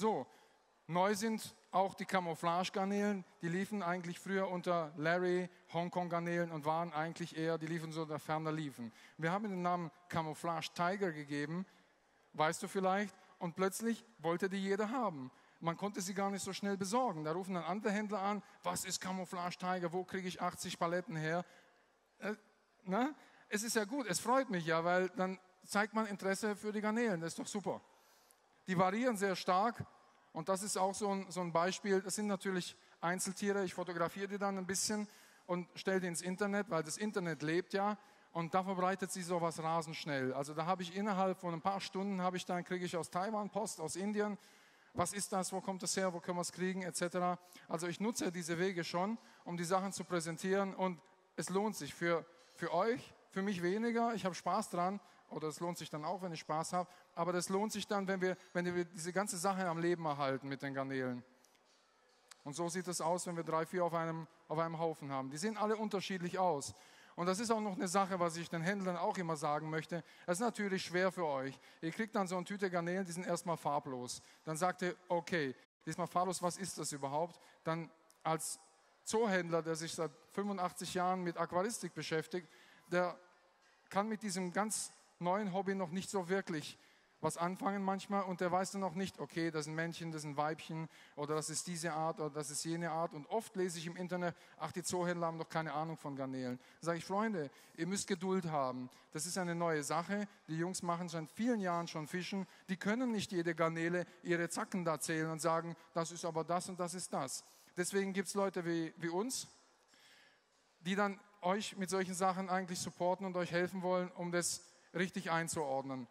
So, neu sind auch die Camouflage-Garnelen, die liefen eigentlich früher unter Larry, Hongkong-Garnelen und waren eigentlich eher, die liefen so unter ferner liefen. Wir haben den Namen Camouflage Tiger gegeben, weißt du vielleicht, und plötzlich wollte die jeder haben. Man konnte sie gar nicht so schnell besorgen. Da rufen dann andere Händler an, was ist Camouflage Tiger, wo kriege ich 80 Paletten her? Äh, na? Es ist ja gut, es freut mich ja, weil dann zeigt man Interesse für die Garnelen, das ist doch super. Die variieren sehr stark. Und das ist auch so ein, so ein Beispiel. Das sind natürlich Einzeltiere, ich fotografiere die dann ein bisschen und stelle die ins Internet, weil das Internet lebt ja. Und da verbreitet sich sowas rasend schnell. Also da habe ich innerhalb von ein paar Stunden, habe ich dann, kriege ich aus Taiwan Post, aus Indien, was ist das, wo kommt das her, wo können wir es kriegen, etc. Also ich nutze diese Wege schon, um die Sachen zu präsentieren. Und es lohnt sich für, für euch, für mich weniger, ich habe Spaß dran oder es lohnt sich dann auch, wenn ich Spaß habe, aber das lohnt sich dann, wenn wir, wenn wir diese ganze Sache am Leben erhalten mit den Garnelen. Und so sieht es aus, wenn wir drei, vier auf einem, auf einem Haufen haben. Die sehen alle unterschiedlich aus. Und das ist auch noch eine Sache, was ich den Händlern auch immer sagen möchte. Es ist natürlich schwer für euch. Ihr kriegt dann so eine Tüte Garnelen, die sind erstmal farblos. Dann sagt ihr, okay, diesmal farblos, was ist das überhaupt? Dann als Zoohändler, der sich seit 85 Jahren mit Aquaristik beschäftigt, der kann mit diesem ganz neuen Hobby noch nicht so wirklich was anfangen manchmal und der weiß dann noch nicht, okay, das ist ein Männchen, das ist ein Weibchen oder das ist diese Art oder das ist jene Art. Und oft lese ich im Internet, ach, die Zoohändler haben doch keine Ahnung von Garnelen. Da sage ich, Freunde, ihr müsst Geduld haben. Das ist eine neue Sache. Die Jungs machen seit vielen Jahren schon Fischen. Die können nicht jede Garnele ihre Zacken da zählen und sagen, das ist aber das und das ist das. Deswegen gibt es Leute wie, wie uns, die dann euch mit solchen Sachen eigentlich supporten und euch helfen wollen, um das richtig einzuordnen.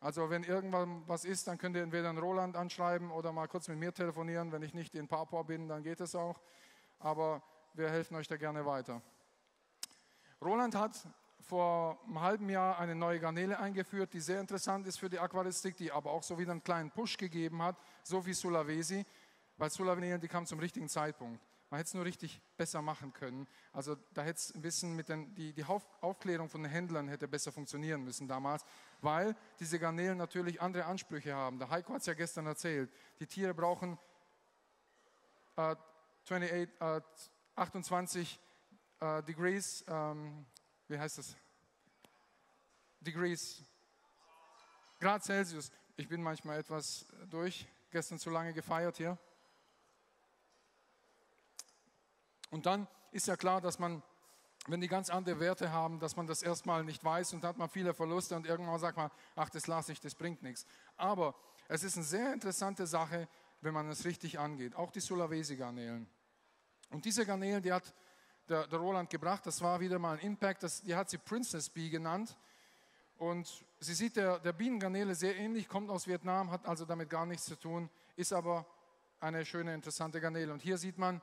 Also wenn irgendwann was ist, dann könnt ihr entweder einen Roland anschreiben oder mal kurz mit mir telefonieren. Wenn ich nicht in Papua bin, dann geht es auch. Aber wir helfen euch da gerne weiter. Roland hat vor einem halben Jahr eine neue Garnele eingeführt, die sehr interessant ist für die Aquaristik, die aber auch so wieder einen kleinen Push gegeben hat, so wie Sulawesi, weil Sulawesi, die kam zum richtigen Zeitpunkt. Man hätte es nur richtig besser machen können. Also da hätte es ein bisschen mit den, die, die Aufklärung von den Händlern hätte besser funktionieren müssen damals, weil diese Garnelen natürlich andere Ansprüche haben. Der Heiko hat es ja gestern erzählt. Die Tiere brauchen äh, 28, äh, 28 äh, Degrees, ähm, wie heißt das? Degrees, Grad Celsius. Ich bin manchmal etwas durch, gestern zu lange gefeiert hier. Und dann ist ja klar, dass man, wenn die ganz andere Werte haben, dass man das erstmal nicht weiß und hat man viele Verluste und irgendwann sagt man, ach, das lasse ich, das bringt nichts. Aber es ist eine sehr interessante Sache, wenn man es richtig angeht. Auch die Sulawesi-Garnelen. Und diese Garnelen, die hat der, der, Roland gebracht, das war wieder mal ein Impact, das, die hat sie Princess Bee genannt. Und sie sieht der, der Bienengarnele sehr ähnlich, kommt aus Vietnam, hat also damit gar nichts zu tun, ist aber eine schöne, interessante Garnele. Und hier sieht man,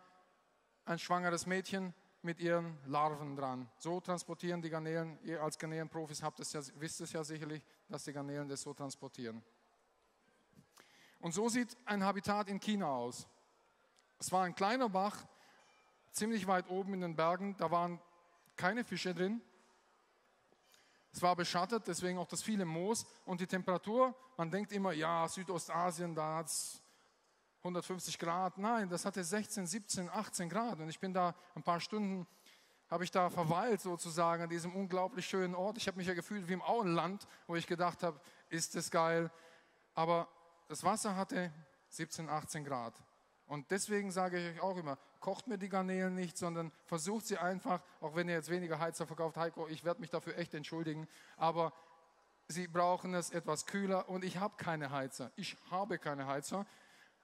ein schwangeres Mädchen mit ihren Larven dran. So transportieren die Garnelen, ihr als Garnelenprofis habt es ja, wisst es ja sicherlich, dass die Garnelen das so transportieren. Und so sieht ein Habitat in China aus. Es war ein kleiner Bach, ziemlich weit oben in den Bergen, da waren keine Fische drin. Es war beschattet, deswegen auch das viele Moos und die Temperatur, man denkt immer, ja, Südostasien, da hat es 150 Grad. Nein, das hatte 16, 17, 18 Grad. Und ich bin da ein paar Stunden, habe ich da verweilt sozusagen an diesem unglaublich schönen Ort. Ich habe mich ja gefühlt wie im Auenland, wo ich gedacht habe, ist das geil. Aber das Wasser hatte 17, 18 Grad. Und deswegen sage ich euch auch immer, kocht mir die Garnelen nicht, sondern versucht sie einfach, auch wenn ihr jetzt weniger Heizer verkauft, Heiko, ich werde mich dafür echt entschuldigen, aber sie brauchen es etwas kühler und ich habe keine Heizer. Ich habe keine Heizer.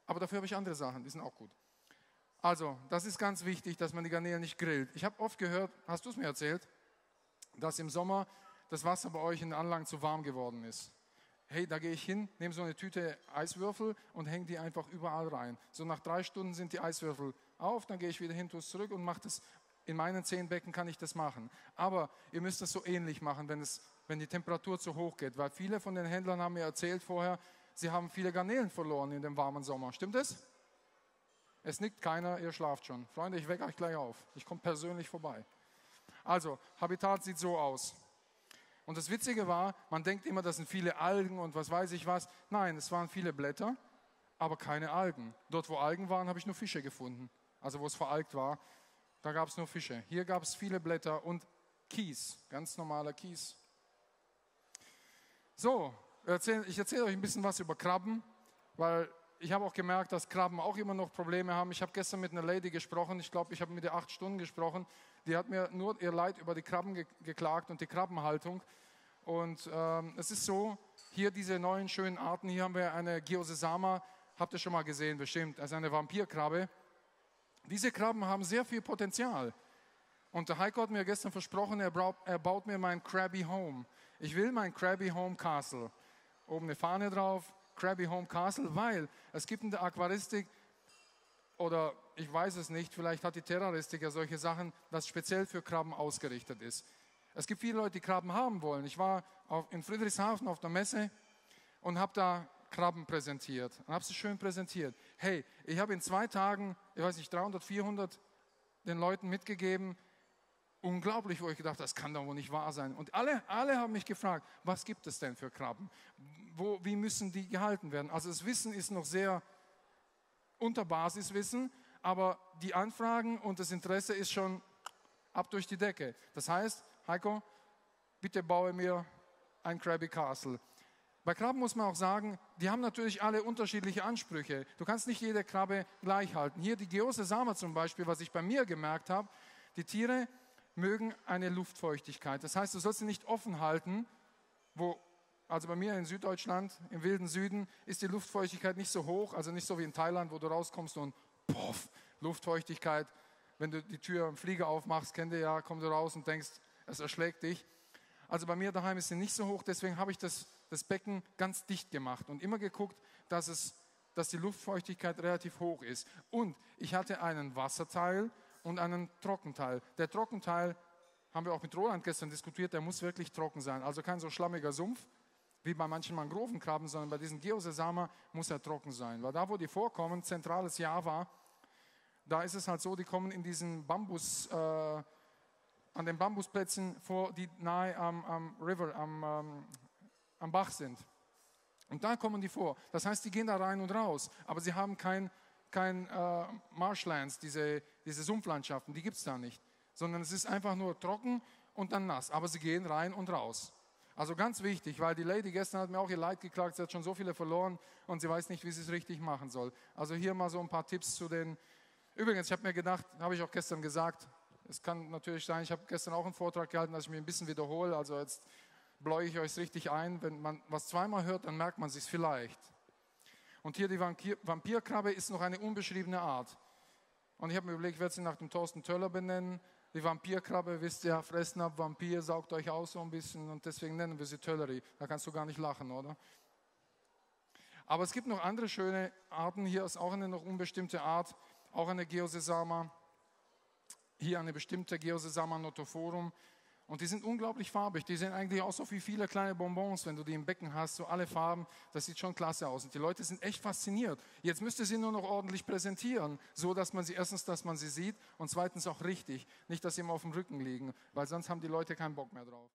Aber dafür habe ich andere Sachen, die sind auch gut. Also, das ist ganz wichtig, dass man die Garnelen nicht grillt. Ich habe oft gehört, hast du es mir erzählt, dass im Sommer das Wasser bei euch in den Anlagen zu warm geworden ist. Hey, da gehe ich hin, nehme so eine Tüte Eiswürfel und hänge die einfach überall rein. So nach drei Stunden sind die Eiswürfel auf, dann gehe ich wieder hin, tue es zurück und mache das. In meinen zehn Becken kann ich das machen. Aber ihr müsst das so ähnlich machen, wenn, es, wenn die Temperatur zu hoch geht. Weil viele von den Händlern haben mir erzählt vorher, sie haben viele Garnelen verloren in dem warmen Sommer. Stimmt es? Es nickt keiner, ihr schlaft schon. Freunde, ich wecke euch gleich auf. Ich komme persönlich vorbei. Also, Habitat sieht so aus. Und das Witzige war, man denkt immer, das sind viele Algen und was weiß ich was. Nein, es waren viele Blätter. aber keine Algen. Dort, wo Algen waren, habe ich nur Fische gefunden. Also wo es veralgt war, da gab es nur Fische. Hier gab es viele Blätter und Kies, ganz normaler Kies. So, ich erzähle euch ein bisschen was über Krabben, weil ich habe auch gemerkt, dass Krabben auch immer noch Probleme haben. Ich habe gestern mit einer Lady gesprochen, ich glaube, ich habe mit ihr acht Stunden gesprochen. Die hat mir nur ihr Leid über die Krabben ge geklagt und die Krabbenhaltung. Und ähm, es ist so, hier diese neuen schönen Arten, hier haben wir eine Geosesama, habt ihr schon mal gesehen bestimmt, also eine Vampirkrabbe. Diese Krabben haben sehr viel Potenzial. Und der Heiko hat mir gestern versprochen, er, er baut mir mein Krabby Home. Ich will mein Krabby Home Castle. Oben eine Fahne drauf, Krabby Home Castle, weil es gibt in der Aquaristik oder ich weiß es nicht, vielleicht hat die Terroristik ja solche Sachen, das speziell für Krabben ausgerichtet ist. Es gibt viele Leute, die Krabben haben wollen. Ich war in Friedrichshafen auf der Messe und habe da Krabben präsentiert und habe sie schön präsentiert. Hey, ich habe in zwei Tagen, ich weiß nicht, 300, 400 den Leuten mitgegeben. Unglaublich, wo ich gedacht, das kann doch wohl nicht wahr sein. Und alle, alle haben mich gefragt, was gibt es denn für Krabben? Wo, wie müssen die gehalten werden? Also das Wissen ist noch sehr unter Basiswissen, aber die Anfragen und das Interesse ist schon ab durch die Decke. Das heißt, Heiko, bitte baue mir ein Krabby Castle. Bei Krabben muss man auch sagen, die haben natürlich alle unterschiedliche Ansprüche. Du kannst nicht jede Krabbe gleich halten. Hier die Geosesama zum Beispiel, was ich bei mir gemerkt habe, die Tiere mögen eine Luftfeuchtigkeit. Das heißt, du sollst sie nicht offen halten, wo, also bei mir in Süddeutschland, im wilden Süden, ist die Luftfeuchtigkeit nicht so hoch, also nicht so wie in Thailand, wo du rauskommst und poff, Luftfeuchtigkeit. Wenn du die Tür im Flieger aufmachst, kennt ihr ja, kommst du raus und denkst, es erschlägt dich. Also bei mir daheim ist sie nicht so hoch, deswegen habe ich das, das Becken ganz dicht gemacht und immer geguckt, dass, es, dass die Luftfeuchtigkeit relativ hoch ist. Und ich hatte einen Wasserteil und einen Trockenteil. Der Trockenteil haben wir auch mit Roland gestern diskutiert, der muss wirklich trocken sein. Also kein so schlammiger Sumpf wie bei manchen Mangrovenkrabben, sondern bei diesen Geosesama muss er trocken sein. Weil da, wo die vorkommen, zentrales Java, da ist es halt so, die kommen in diesen Bambus, äh, an den Bambusplätzen vor, die nahe am, am River, am, ähm, am Bach sind. Und da kommen die vor. Das heißt, die gehen da rein und raus, aber sie haben kein, kein äh, Marshlands, diese, diese Sumpflandschaften, die gibt es da nicht. Sondern es ist einfach nur trocken und dann nass, aber sie gehen rein und raus. Also ganz wichtig, weil die Lady gestern hat mir auch ihr Leid geklagt, sie hat schon so viele verloren und sie weiß nicht, wie sie es richtig machen soll. Also hier mal so ein paar Tipps zu den. Übrigens, ich habe mir gedacht, habe ich auch gestern gesagt, es kann natürlich sein, ich habe gestern auch einen Vortrag gehalten, dass ich mich ein bisschen wiederhole. Also jetzt bläue ich euch richtig ein. Wenn man was zweimal hört, dann merkt man sich vielleicht. Und hier die Vampirkrabbe ist noch eine unbeschriebene Art. Und ich habe mir überlegt, ich werde sie nach dem Thorsten Töller benennen. Die Vampirkrabbe, wisst ihr, fressen ab Vampir, saugt euch aus so ein bisschen und deswegen nennen wir sie Tölleri. Da kannst du gar nicht lachen, oder? Aber es gibt noch andere schöne Arten. Hier ist auch eine noch unbestimmte Art, auch eine Geosesama hier eine bestimmte Geosesama notophorum. Und die sind unglaublich farbig. Die sehen eigentlich aus so wie viele kleine Bonbons, wenn du die im Becken hast, so alle Farben. Das sieht schon klasse aus. Und die Leute sind echt fasziniert. Jetzt müsst ihr sie nur noch ordentlich präsentieren, so dass man sie erstens, dass man sie sieht und zweitens auch richtig. Nicht, dass sie immer auf dem Rücken liegen, weil sonst haben die Leute keinen Bock mehr drauf.